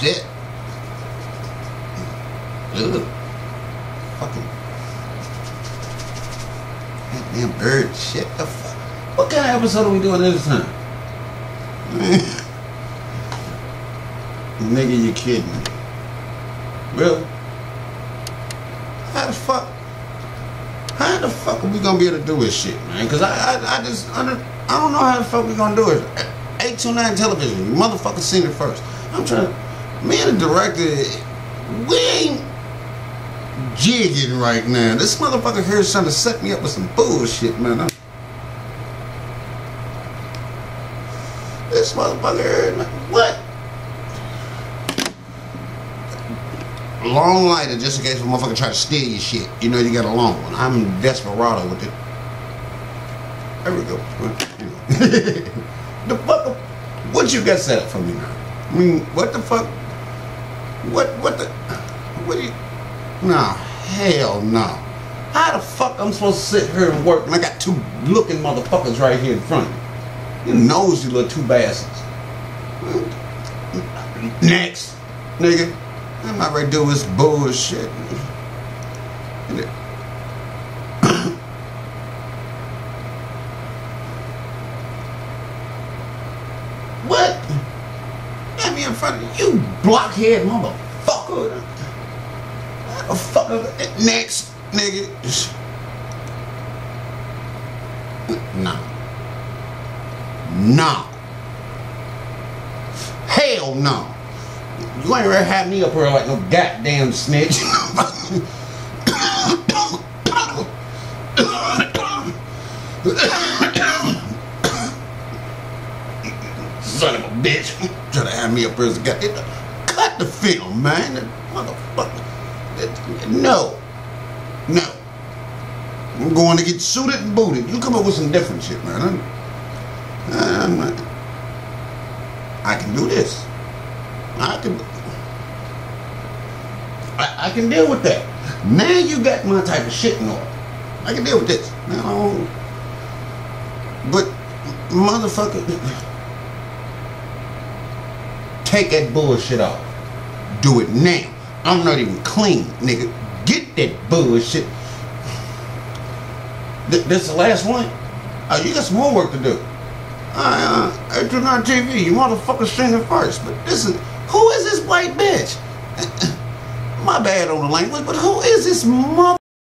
shit. Ugh. Fucking. Goddamn bird shit. The fuck? What kind of episode are we doing this time? Nigga, you kidding me. Really? How the fuck? How the fuck are we gonna be able to do this shit, man? Cause I, I, I just, I don't, I don't know how the fuck we gonna do it. 829 television, you motherfuckers seen it first. I'm trying, me and the director, we ain't jigging right now. This motherfucker here is trying to set me up with some bullshit, man. I'm, this motherfucker here, man, what? Long lighter just in case a motherfucker try to steal your shit. You know you got a long one. I'm desperado with it. There we go. the fuck? What you got set up for me now? I mean, what the fuck? What? What the? What do you? No, hell no. How the fuck I'm supposed to sit here and work and I got two looking motherfuckers right here in front of me? You nosy little two bastards. Next, nigga. I'm not ready to do this bullshit. what? Me in front of you, blockhead motherfucker. Motherfucker. Next, nigga. No. No. Hell no. You ain't ready to have me up here like no goddamn snitch. Son of a bitch. Trying to have me up as a goddamn. Cut the film, man. Motherfucker. No. No. I'm going to get suited and booted. You come up with some different shit, man. I'm, I'm, uh, I can do this. I can I, I, can deal with that. Now you got my type of shit in order. I can deal with this. Now, but motherfucker, take that bullshit off. Do it now. I'm not even clean, nigga. Get that bullshit. Th- this the last one? Oh, you got some more work to do. Uh, uh, I do not TV. You motherfuckers it first. But this is who is this white bitch? My bad on the language, but who is this mother?